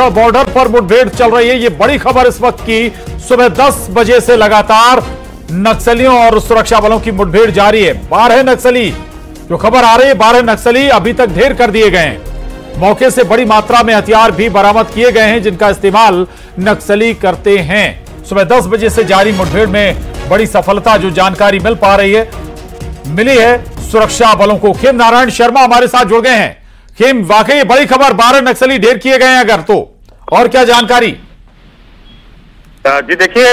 Chhattisgarh border पर मुठभेड़ चल रही है। ये बड़ी खबर इस वक्त की। सुबह 10 बजे से लगातार नक्सलियों और सुरक्षा बलों की मुठभेड़ जारी है। बारह नक्सली, जो खबर आ रही है, बारह नक्सली अभी तक ढेर कर दिए गए हैं। मौके से बड़ी मात्रा में हथियार भी बरामद किए गए हैं, जिनका इस्तेमाल नक्सली करते हैं। सुबह 10 बजे से जारी मुठभेड़ में बड़ी सफलता जो जानकारी मिल पा रही है, मिली है सुरक्षा बलों को। खेम नारायण शर्मा हमारे साथ जुड़ गए हैं। खेम, वाकई बड़ी खबर, बारह नक्सली ढेर किए गए हैं अगर तो। और क्या जानकारी? जी देखिए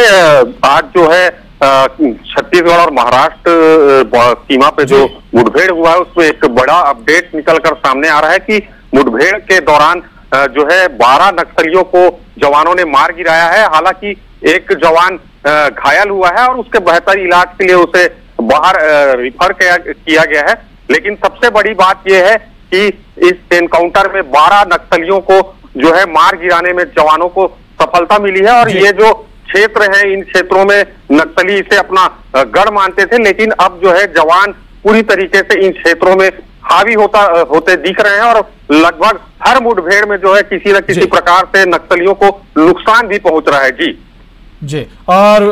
आज जो है छत्तीसगढ़ और महाराष्ट्र सीमा पे जो मुठभेड़ हुआ है उसमें एक बड़ा अपडेट निकलकर सामने आ रहा है कि मुठभेड़ के दौरान जो है बारह नक्सलियों को जवानों ने मार गिराया है। हालाँकि एक जवान घायल हुआ है और उसके बेहतर इलाज के लिए उसे बाहर रिफर किया गया है। लेकिन सबसे बड़ी बात यह है कि इस एनकाउंटर में बारह नक्सलियों को जो है मार गिराने में जवानों को सफलता मिली है और ये जो क्षेत्र है इन क्षेत्रों में नक्सली इसे अपना गढ़ मानते थे लेकिन अब जो है जवान पूरी तरीके से इन क्षेत्रों में हावी होता होते दिख रहे हैं और लगभग हर मुठभेड़ में जो है किसी न किसी प्रकार से नक्सलियों को नुकसान भी पहुँच रहा है। जी। जी। और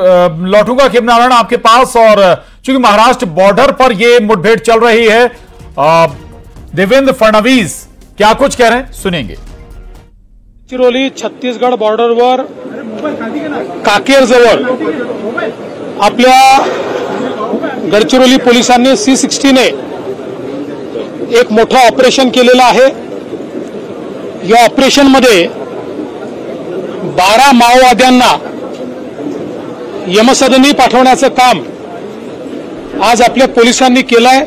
लौटूँगा खेम नारायण आपके पास और चूँकि महाराष्ट्र बॉर्डर पर ये मुठभेड़ चल रही है देवेंद्र फडणवीस क्या कुछ कह रहे हैं? सुनेंगे। गडचिरोली छत्तीसगड बॉर्डरवर काकेरजवळ. आपल्या गडचिरोली पोलिसांनी सी सिक्स्टीने एक मोठं ऑपरेशन केलेलं आहे. या ऑपरेशनमध्ये बारा माओवाद्यांना यमसदनी पाठवण्याचं काम आज आपल्या पोलिसांनी केलं आहे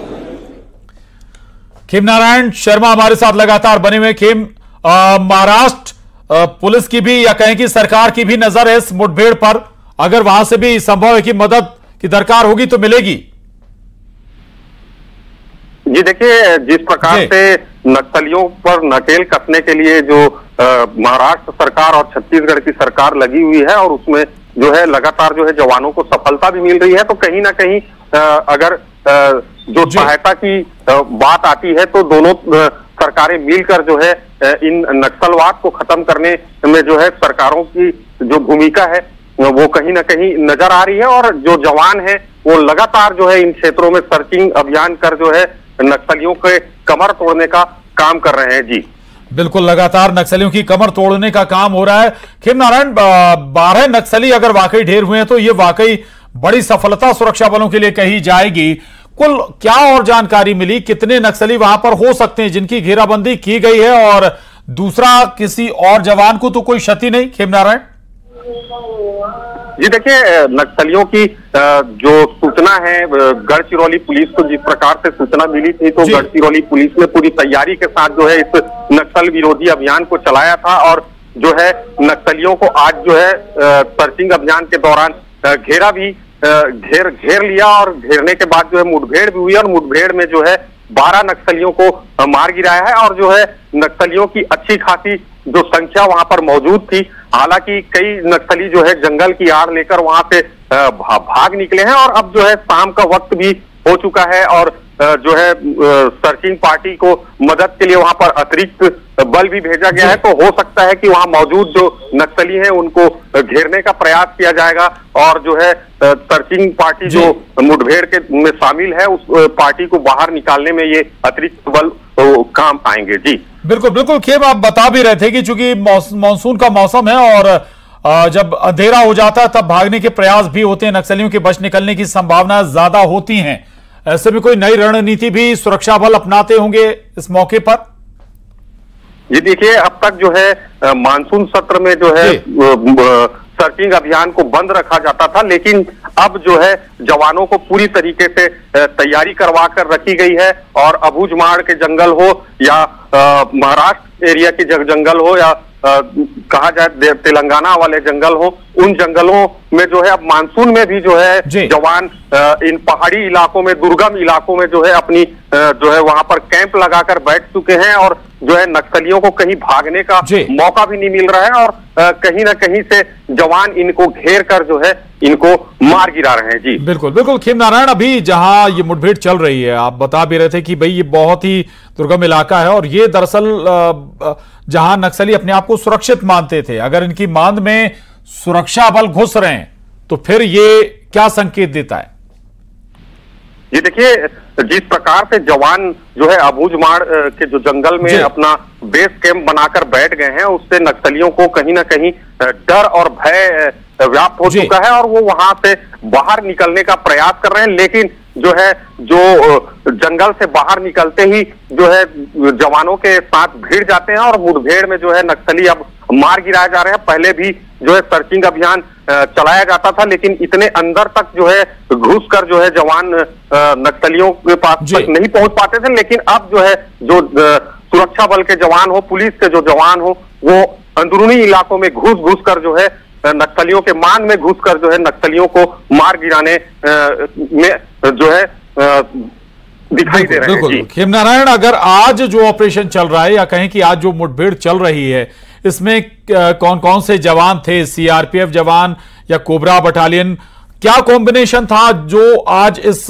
खेम नारायण शर्मा हमारे साथ लगातार बने हुए खेम महाराष्ट्र पुलिस की भी या कहें कि सरकार की भी नज़र है इस मुठभेड़ पर। अगर वहाँ से भी संभव है कि मदद की दरकार होगी तो मिलेगी। जी देखिए जिस प्रकार से नक्सलियों पर नकेल कसने के लिए जो महाराष्ट्र सरकार और छत्तीसगढ़ की सरकार लगी हुई है और उसमें जो है लगातार जो है जवानों को सफलता भी मिल रही है तो कहीं ना कहीं अगर जो सहायता की बात आती है तो दोनों सरकारें मिलकर जो है इन नक्सलवाद को खत्म करने में जो है सरकारों की जो भूमिका है, वो कहीं ना कहीं नज़र आ रही है और जो जवान है, वो लगातार जो है इन क्षेत्रों में सर्चिंग अभियान कर जो है नक्सलियों के कमर तोड़ने का काम कर रहे हैं। जी। बिल्कुल, लगातार नक्सलियों की कमर तोड़ने का काम हो रहा है। खेम नारायण बारह नक्सली अगर वाकई ढेर हुए हैं तो ये वाकई बड़ी सफलता सुरक्षा बलों के लिए कही जाएगी। कुल क्या और जानकारी मिली? कितने नक्सली वहाँ पर हो सकते हैं जिनकी घेराबंदी की गई है? और दूसरा किसी और जवान को तो कोई क्षति नहीं? खेम नारायण जी देखिए नक्सलियों की जो सूचना है गढ़चिरौली पुलिस को जिस प्रकार से सूचना मिली थी तो गढ़चिरौली पुलिस ने पूरी तैयारी के साथ जो है इस नक्सल विरोधी अभियान को चलाया था और जो है नक्सलियों को आज जो है सर्चिंग अभियान के दौरान घेरा भी घेर घेर लिया और घेरने के बाद जो है मुठभेड़ भी हुई और मुठभेड़ में जो है बारह नक्सलियों को मार गिराया है और जो है नक्सलियों की अच्छी खासी जो संख्या वहाँ पर मौजूद थी। हालाँकि कई नक्सली जो है जंगल की आड़ लेकर वहाँ से भाग निकले हैं और अब जो है शाम का वक्त भी हो चुका है और जो है सर्चिंग पार्टी को मदद के लिए वहाँ पर अतिरिक्त बल भी भेजा गया है। तो हो सकता है कि वहाँ मौजूद जो नक्सली हैं उनको घेरने का प्रयास किया जाएगा और जो है सर्चिंग पार्टी जो। मुठभेड़ के में शामिल है उस पार्टी को बाहर निकालने में ये अतिरिक्त बल काम आएँगे। जी। बिल्कुल बिल्कुल खेब आप बता भी रहे थे कि चूँकि मानसून का मौसम है और जब अंधेरा हो जाता है तब भागने के प्रयास भी होते हैं। नक्सलियों के बच निकलने की संभावना ज़्यादा होती हैं। ऐसे में कोई नई रणनीति भी सुरक्षा बल अपनाते होंगे इस मौके पर? जी देखिए अब तक जो है मानसून सत्र में जो है सर्चिंग अभियान को बंद रखा जाता था लेकिन अब जो है जवानों को पूरी तरीके से तैयारी करवा कर रखी गई है और अबूझमाड़ के जंगल हो या महाराष्ट्र एरिया के जंगल हो या आ, कहा जाए तेलंगाना वाले जंगल हो उन जंगलों में जो है अब मानसून में भी जो है जवान इन पहाड़ी इलाकों में दुर्गम इलाकों में जो है अपनी जो है वहाँ पर कैंप लगाकर बैठ चुके हैं और जो है नक्सलियों को कहीं भागने का मौका भी नहीं मिल रहा है और कहीं ना कहीं से जवान इनको घेर कर जो है इनको मार गिरा रहे हैं। जी। बिल्कुल बिल्कुल। खेम नारायण अभी जहाँ ये मुठभेड़ चल रही है आप बता भी रहे थे कि भाई ये बहुत ही दुर्गम इलाका है और ये दरअसल जहाँ नक्सली अपने आप को सुरक्षित मानते थे। अगर इनकी मांद में सुरक्षा बल घुस रहे हैं तो फिर ये क्या संकेत देता है? ये देखिए जिस प्रकार से जवान जो है अबूझमाड़ के जो जंगल में अपना बेस कैंप बनाकर बैठ गए हैं उससे नक्सलियों को कहीं ना कहीं डर और भय व्याप्त हो चुका है और वो वहाँ से बाहर निकलने का प्रयास कर रहे हैं। लेकिन जो है जो जंगल से बाहर निकलते ही जो है जवानों के साथ भीड़ जाते हैं और मुठभेड़ में जो है नक्सली अब मार गिराए जा रहे हैं। पहले भी जो है सर्चिंग अभियान चलाया जाता था लेकिन इतने अंदर तक जो है घुस कर जो है जवान नक्सलियों के पास तक नहीं पहुँच पाते थे। लेकिन अब जो है जो सुरक्षा बल के जवान हो पुलिस के जो जवान हो वो अंदरूनी इलाकों में घुस घुस कर जो है नक्सलियों के मांग में घुसकर जो है नक्सलियों को मार गिराने में जो है दिखाई दे रहे हैं। खेम नारायण अगर आज जो ऑपरेशन चल रहा है या कहें कि आज जो मुठभेड़ चल रही है इसमें कौन कौन से जवान थे? सीआरपीएफ जवान या कोबरा बटालियन? क्या कॉम्बिनेशन था जो आज इस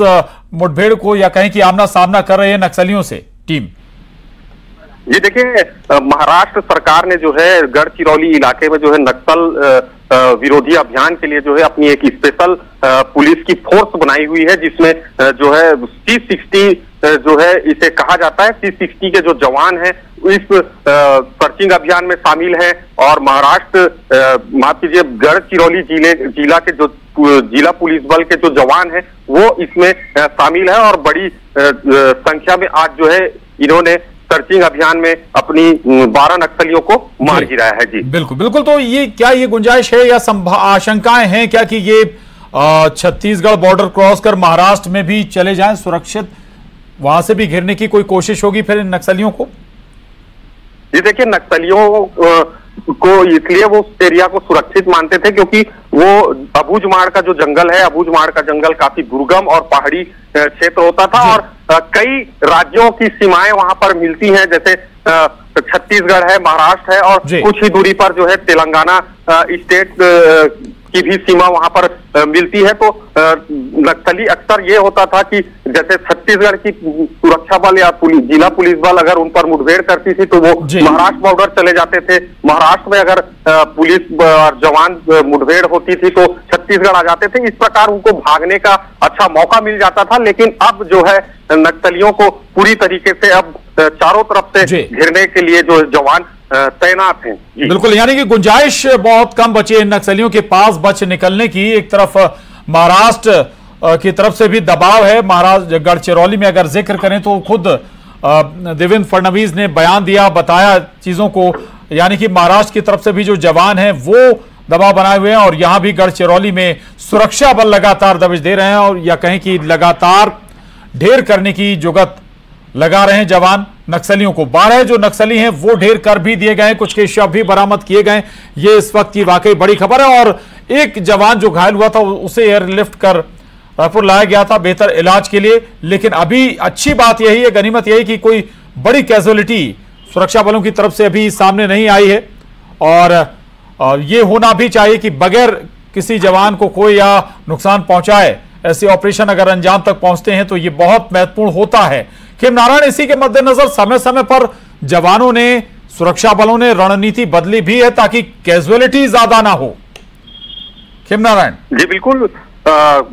मुठभेड़ को या कहें कि आमना सामना कर रहे हैं नक्सलियों से टीम? ये देखिए महाराष्ट्र सरकार ने जो है गढ़चिरौली इलाके में जो है नक्सल विरोधी अभियान के लिए जो है अपनी एक स्पेशल पुलिस की फोर्स बनाई हुई है, जिसमें जो है सी सिक्सटी जो है इसे कहा जाता है। सी सिक्सटी के जो जवान हैं, इस सर्चिंग अभियान में शामिल हैं और महाराष्ट्र माफ़ कीजिए, गढ़ चिरौली ज़िले, जिला के जो जिला पुलिस बल के जो जवान हैं, वो इसमें शामिल है और बड़ी संख्या में आज जो है इन्होंने सर्चिंग अभियान में अपनी बारह नक्सलियों को मार गिराया है जी। बिल्कुल बिल्कुल तो ये क्या ये गुंजाइश है या आशंकाएँ हैं क्या कि ये छत्तीसगढ़ बॉर्डर क्रॉस कर महाराष्ट्र में भी चले जाएँ सुरक्षित वहाँ से भी घिरने की कोई कोशिश होगी फिर इन नक्सलियों को? जी देखिए नक्सलियों को इसलिए वो एरिया को सुरक्षित मानते थे क्योंकि वो अबूझमाड़ का जो जंगल है अबूझमाड़ का जंगल काफ़ी दुर्गम और पहाड़ी क्षेत्र होता था और कई राज्यों की सीमाएँ वहाँ पर मिलती हैं जैसे छत्तीसगढ़ है महाराष्ट्र है और कुछ ही दूरी पर जो है तेलंगाना स्टेट की भी सीमा वहाँ पर मिलती है तो नक्सली अक्सर ये होता था कि जैसे छत्तीसगढ़ की सुरक्षा बल या पुलिस जिला पुलिस बल अगर उन पर मुठभेड़ करती थी तो वो महाराष्ट्र बॉर्डर चले जाते थे। महाराष्ट्र में अगर पुलिस और जवान मुठभेड़ होती थी तो छत्तीसगढ़ आ जाते थे। इस प्रकार उनको भागने का अच्छा मौका मिल जाता था लेकिन अब जो है नक्सलियों को पूरी तरीके से अब चारों तरफ़ से घिरने के लिए जो जवान तैनात हैं। बिल्कुल, यानी कि गुंजाइश बहुत कम बची है नक्सलियों के पास बच निकलने की। एक तरफ़ महाराष्ट्र की तरफ़ से भी दबाव है। महाराष्ट्र गढ़चिरौली में अगर ज़िक्र करें तो खुद देवेंद्र फडणवीस ने बयान दिया, बताया चीज़ों को। यानी कि महाराष्ट्र की तरफ़ से भी जो जवान हैं, वो दबाव बनाए हुए हैं और यहाँ भी गढ़चिरौली में सुरक्षा बल लगातार दबिश दे रहे हैं और या कहें कि लगातार ढेर करने की जुगत लगा रहे हैं जवान नक्सलियों को। बारह जो नक्सली हैं, वो ढेर कर भी दिए गए कुछ के शव भी बरामद किए गए ये इस वक्त की वाकई बड़ी खबर है और एक जवान जो घायल हुआ था उसे एयरलिफ्ट कर रायपुर लाया गया था बेहतर इलाज के लिए। लेकिन अभी अच्छी बात यही है, गनीमत यही कि कोई बड़ी कैजुअलिटी सुरक्षा बलों की तरफ़ से अभी सामने नहीं आई है। और ये होना भी चाहिए कि बगैर किसी जवान को कोई या नुकसान पहुँचाए। ऐसे ऑपरेशन अगर अंजाम तक पहुँचते हैं तो ये बहुत महत्वपूर्ण होता है। खेम नारायण इसी के मद्देनजर समय समय पर जवानों ने, सुरक्षा बलों ने रणनीति बदली भी है ताकि कैजुअलिटी ज़्यादा ना हो। खेम नारायण। जी, बिल्कुल।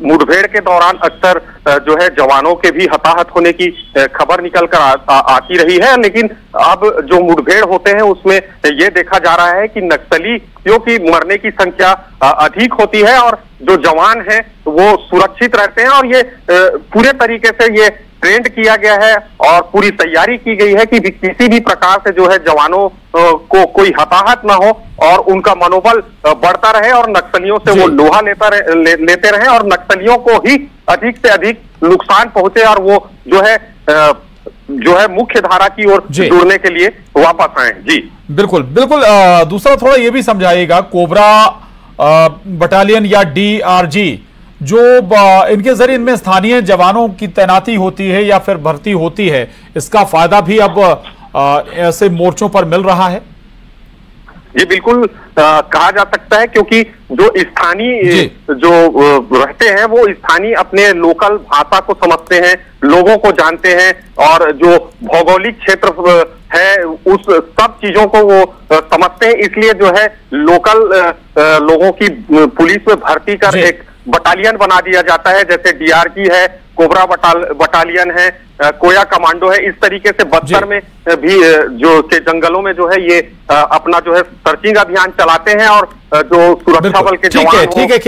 मुठभेड़ के दौरान अक्सर जो है जवानों के भी हताहत होने की खबर निकल कर आती रही है। लेकिन अब जो मुठभेड़ होते हैं, उसमें ये देखा जा रहा है कि नक्सलियों की मरने की संख्या अधिक होती है और जो जवान है, वो सुरक्षित रहते हैं और ये पूरे तरीके से ये ट्रेंड किया गया है और पूरी तैयारी की गई है कि भी किसी भी प्रकार से जो है जवानों को कोई हताहत ना हो और उनका मनोबल बढ़ता रहे और नक्सलियों से वो लोहा लेता रहे, ले, लेते रहे और नक्सलियों को ही अधिक से अधिक नुकसान पहुँचे और वो जो है जो है मुख्य धारा की ओर जुड़ने के लिए वापस आए। जी। बिल्कुल बिल्कुल दूसरा थोड़ा ये भी समझाइएगा कोबरा बटालियन या डीआरजी जो इनके ज़रिए इनमें स्थानीय जवानों की तैनाती होती है या फिर भर्ती होती है इसका फ़ायदा भी अब ऐसे मोर्चों पर मिल रहा है? ये बिल्कुल आ, कहा जा सकता है क्योंकि जो स्थानीय जो। रहते हैं वो स्थानीय अपने लोकल भाषा को समझते हैं लोगों को जानते हैं और जो भौगोलिक क्षेत्र है उस सब चीज़ों को वो समझते हैं। इसलिए जो है लोकल अ, लोगों की पुलिस में भर्ती कर। एक बटालियन बना दिया जाता है जैसे डीआरजी है कोबरा बटाल बटालियन है कोया कमांडो है इस तरीके से बस्तर में भी जो के जंगलों में जो है ये अपना जो है सर्चिंग अभियान चलाते हैं और जो सुरक्षा बल के जवान ठीक है